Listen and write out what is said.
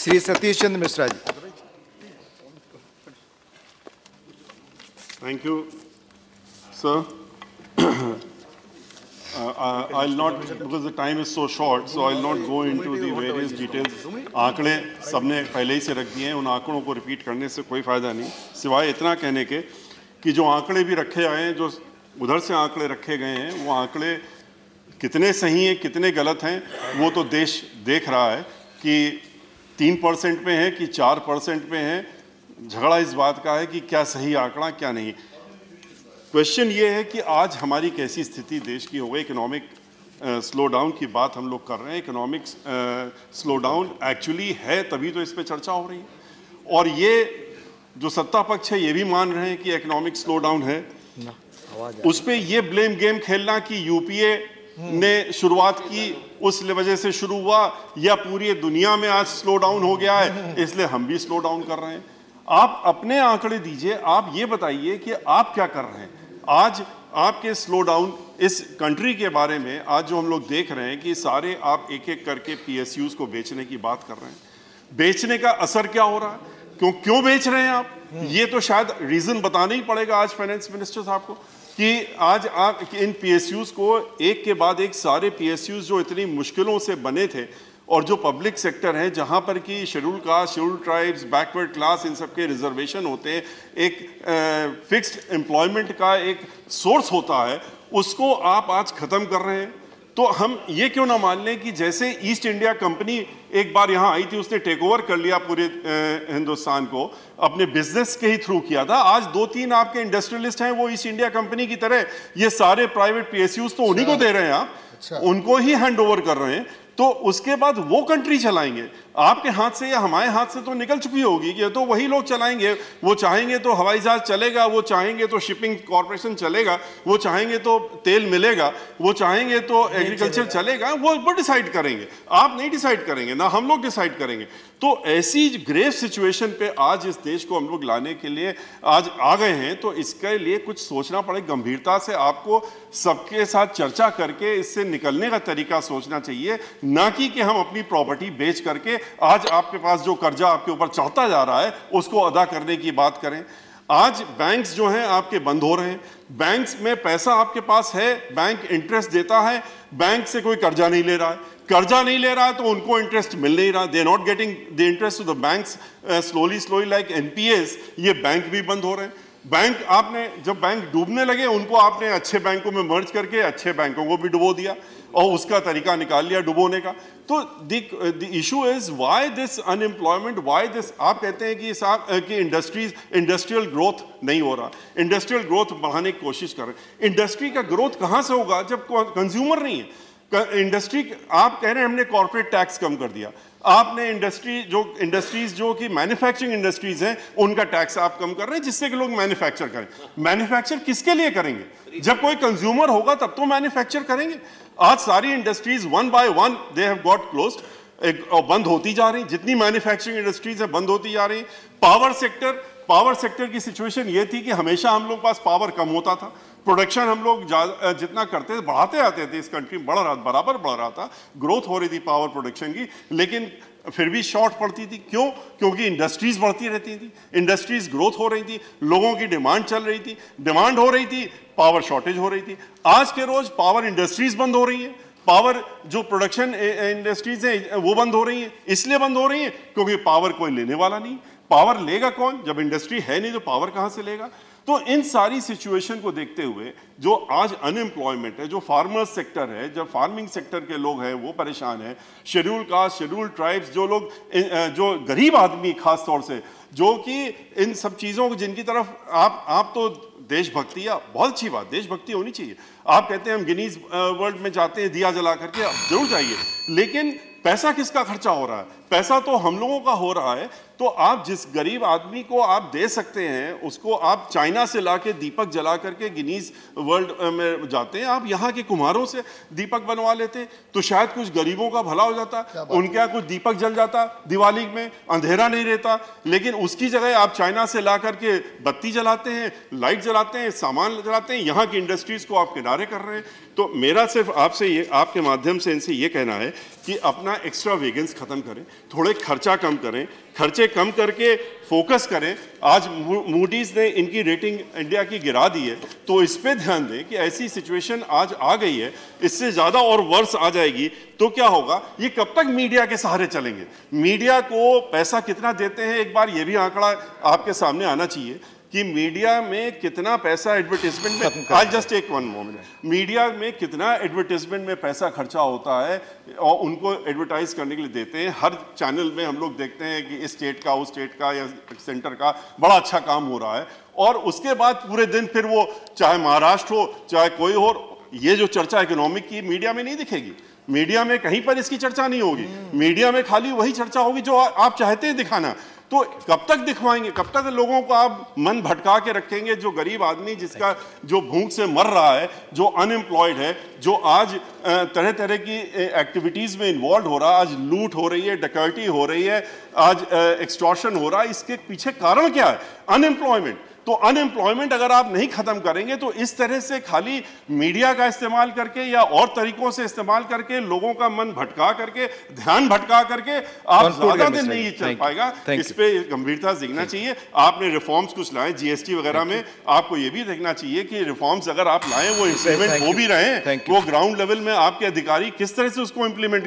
Shri Satish Chandra Mishra ji Thank you, sir. Uh, I'll not, because the time is so short, so I'll not go into the various details. आंकड़े सबने पहले ही से रख दिए हैं उन आंकड़ों को रिपीट करने से कोई फ़ायदा नहीं सिवाय इतना कहने के कि जो आंकड़े भी रखे आए हैं जो उधर से आंकड़े रखे गए हैं वो आंकड़े कितने सही हैं कितने गलत हैं वो तो देश देख रहा है कि तीन परसेंट पे है कि चार परसेंट पे है? झगड़ा इस बात का है कि क्या सही आंकड़ा क्या नहीं। क्वेश्चन ये है कि आज हमारी कैसी स्थिति देश की हो गई? इकोनॉमिक स्लो डाउन की बात हम लोग कर रहे हैं। इकोनॉमिक स्लो डाउन एक्चुअली है तभी तो इस पर चर्चा हो रही है। और ये जो सत्ता पक्ष है ये भी मान रहे हैं कि इकोनॉमिक स्लो डाउन है उस पे ये ब्लेम गेम खेलना कि यूपीए ने शुरुआत की, उस वजह से शुरू हुआ, या पूरी दुनिया में आज स्लो डाउन हो गया है, इसलिए हम भी स्लो डाउन कर रहे हैं। आप अपने आंकड़े दीजिए, आप ये बताइए कि आप क्या कर रहे हैं। आज आपके स्लो डाउन इस कंट्री के बारे में, आज जो हम लोग देख रहे हैं कि सारे आप एक एक करके पीएसयूज को बेचने की बात कर रहे हैं। बेचने का असर क्या हो रहा है? क्यों क्यों बेच रहे हैं आप? ये तो शायद रीजन बताना ही पड़ेगा आज फाइनेंस मिनिस्टर साहब को कि आज आप इन पीएसयूज को एक के बाद एक सारे पीएसयूज जो इतनी मुश्किलों से बने थे और जो पब्लिक सेक्टर है, जहाँ पर कि schedule caste schedule tribes backward class इन सब के रिजर्वेशन होते हैं, एक फिक्स्ड एम्प्लॉयमेंट का एक सोर्स होता है, उसको आप आज ख़त्म कर रहे हैं। तो हम ये क्यों ना मान लें कि जैसे ईस्ट इंडिया कंपनी एक बार यहाँ आई थी उसने टेक ओवर कर लिया पूरे हिंदुस्तान को अपने बिज़नेस के ही थ्रू किया था। आज दो तीन आपके इंडस्ट्रियलिस्ट हैं वो ईस्ट इंडिया कंपनी की तरह ये सारे प्राइवेट पीएसयूज तो उन्हीं को दे रहे हैं आप। उनको ही हैंड ओवर कर रहे हैं। तो उसके बाद वो कंट्री चलाएँगे। आपके हाथ से या हमारे हाथ से तो निकल चुकी होगी कि तो वही लोग चलाएँगे। वो चाहेंगे तो हवाई जहाज़ चलेगा वो चाहेंगे तो शिपिंग कॉरपोरेशन चलेगा वो चाहेंगे तो तेल मिलेगा वो चाहेंगे तो एग्रीकल्चर चलेगा। वो वो डिसाइड करेंगे। आप नहीं डिसाइड करेंगे ना हम लोग डिसाइड करेंगे। तो ऐसी ग्रेव सिचुएशन पे आज इस देश को हम लोग लाने के लिए आज आ गए हैं तो इसके लिए कुछ सोचना पड़े। गंभीरता से आपको सबके साथ चर्चा करके इससे निकलने का तरीका सोचना चाहिए। ना कि कि हम अपनी प्रॉपर्टी बेच करके आज आपके पास जो कर्जा आपके ऊपर चढ़ता जा रहा है, उसको अदा करने की बात करें। आज बैंक्स जो हैं, आपके बंद हो रहे हैं। बैंक्स में पैसा आपके पास है बैंक इंटरेस्ट देता है बैंक से कोई कर्जा नहीं ले रहा है। कर्जा नहीं ले रहा है तो उनको इंटरेस्ट मिल नहीं रहा। They not getting the interest to the banks slowly slowly like NPS ये बैंक भी बंद हो रहे हैं। बैंक, आपने जब बैंक डूबने लगे, उनको आपने अच्छे बैंकों में मर्ज करके अच्छे बैंकों को भी डुबो दिया और उसका तरीका निकाल लिया डुबोने का। तो the issue is why this unemployment why this आप कहते हैं कि साहब कि इंडस्ट्रीज़ इंडस्ट्रियल ग्रोथ नहीं हो रहा। इंडस्ट्रियल ग्रोथ बढ़ाने की कोशिश कर रहे हैं। इंडस्ट्री का ग्रोथ कहाँ से होगा? जब कंज्यूमर नहीं है। इंडस्ट्री आप कह रहे हैं हमने कॉरपोरेट टैक्स कम कर दिया। आपने इंडस्ट्री जो इंडस्ट्रीज़ जो कि मैन्युफैक्चरिंग इंडस्ट्रीज़ हैं, उनका टैक्स आप कम कर रहे हैं, जिससे कि लोग मैन्युफैक्चर करें। मैन्युफैक्चर किसके लिए करेंगे? जब कोई कंज्यूमर होगा, तब तो मैन्युफैक्चर करेंगे। आज सारी industries one by one they have got close एक बंद होती जा रही जितनी मैन्युफैक्चरिंग इंडस्ट्रीज़ है, बंद होती जा रही पावर सेक्टर पावर सेक्टर की सिचुएशन ये थी कि हमेशा हम लोग पास पावर कम होता था। प्रोडक्शन हम लोग जितना करते थे, बढ़ाते आते थे। इस कंट्री में बढ़ रहा, बराबर बढ़ रहा था। ग्रोथ हो रही थी पावर प्रोडक्शन की। लेकिन फिर भी शॉर्ट पड़ती थी। क्यों? क्योंकि इंडस्ट्रीज़ बढ़ती रहती थी। इंडस्ट्रीज़ ग्रोथ हो रही थी। लोगों की डिमांड चल रही थी। डिमांड हो रही थी। पावर शॉर्टेज हो रही थी। आज के रोज पावर इंडस्ट्रीज़ बंद हो रही है। पावर जो प्रोडक्शन इंडस्ट्रीज़ हैं, वो बंद हो रही हैं। इसलिए बंद हो रही हैं क्योंकि पावर कोई लेने वाला नहीं। पावर लेगा कौन? जब इंडस्ट्री है नहीं तो पावर कहाँ से लेगा? तो इन सारी सिचुएशन को देखते हुए, जो आज अनएम्प्लॉयमेंट है, जो फार्मर्स सेक्टर है, जब फ़ार्मिंग सेक्टर के लोग हैं, वो परेशान हैं। शेड्यूल कास्ट शेड्यूल ट्राइब्स जो लोग जो गरीब आदमी खास तौर से, जो कि इन सब चीज़ों को, जिनकी तरफ़ आप आप तो देशभक्ति या, बहुत अच्छी बात, देशभक्ति होनी चाहिए। आप कहते हैं हम गिनीज वर्ल्ड में जाते हैं, दिया जला करके ज़रूर जाइए। लेकिन पैसा किसका खर्चा हो रहा है? पैसा तो हम लोगों का हो रहा है तो आप जिस गरीब आदमी को आप दे सकते हैं उसको आप चाइना से ला के दीपक जला करके गिनीज वर्ल्ड में जाते हैं आप यहाँ के कुम्हारों से दीपक बनवा लेते तो शायद कुछ गरीबों का भला हो जाता उनके यहाँ कुछ दीपक जल जाता दिवाली में अंधेरा नहीं रहता लेकिन उसकी जगह आप चाइना से ला करके बत्ती जलाते हैं लाइट जलाते हैं सामान जलाते हैं यहाँ की इंडस्ट्रीज़ को आप किनारे कर रहे हैं। तो मेरा सिर्फ़ आपसे ये आपके माध्यम से इनसे ये कहना है कि अपना एक्स्ट्रा वेगन्स खत्म करें। थोड़े खर्चा कम करें, खर्चे कम करके फोकस करें। आज मूडीज ने इनकी रेटिंग इंडिया की गिरा दी है तो इस पर ध्यान दें कि ऐसी सिचुएशन आज आ गई है। इससे ज़्यादा और वर्ष आ जाएगी तो क्या होगा? ये कब तक मीडिया के सहारे चलेंगे? मीडिया को पैसा कितना देते हैं? एक बार ये भी आंकड़ा आपके सामने आना चाहिए। कि मीडिया में कितना पैसा एडवर्टीजमेंट में आज जस्ट एक वन मोमेंट मीडिया में कितना एडवर्टीजमेंट में पैसा खर्चा होता है और उनको एडवर्टाइज करने के लिए देते हैं। हर चैनल में हम लोग देखते हैं कि इस स्टेट का उस स्टेट का या सेंटर का बड़ा अच्छा काम हो रहा है। और उसके बाद पूरे दिन फिर वो चाहे महाराष्ट्र हो चाहे कोई हो ये जो चर्चा इकोनॉमिक की मीडिया में नहीं दिखेगी। मीडिया में कहीं पर इसकी चर्चा नहीं होगी। मीडिया में खाली वही चर्चा होगी जो आप चाहते हैं दिखाना। तो कब तक दिखवाएँगे? कब तक लोगों को आप मन भटका के रखेंगे? जो गरीब आदमी जिसका जो भूख से मर रहा है, जो अनएम्प्लॉयड है, जो आज तरह तरह की एक्टिविटीज़ में इन्वॉल्व हो रहा है, आज लूट हो रही है, डकैती हो रही है, आज एक्सटॉर्शन हो रहा है, इसके पीछे कारण क्या है? अनएम्प्लॉयमेंट तो अनएम्प्लॉयमेंट अगर आप नहीं खत्म करेंगे तो इस तरह से खाली मीडिया का इस्तेमाल करके या और तरीकों से इस्तेमाल करके लोगों का मन भटका करके ध्यान भटका करके आप ज़्यादा दिन नहीं चल पाएगा। इस पर गंभीरता देखना चाहिए। आपने रिफॉर्म्स कुछ लाए जीएसटी वगैरह में आपको ये भी देखना चाहिए कि रिफॉर्म्स अगर आप लाए वो इंप्लीमेंट हो भी रहे वो ग्राउंड लेवल में आपके अधिकारी किस तरह से उसको इंप्लीमेंट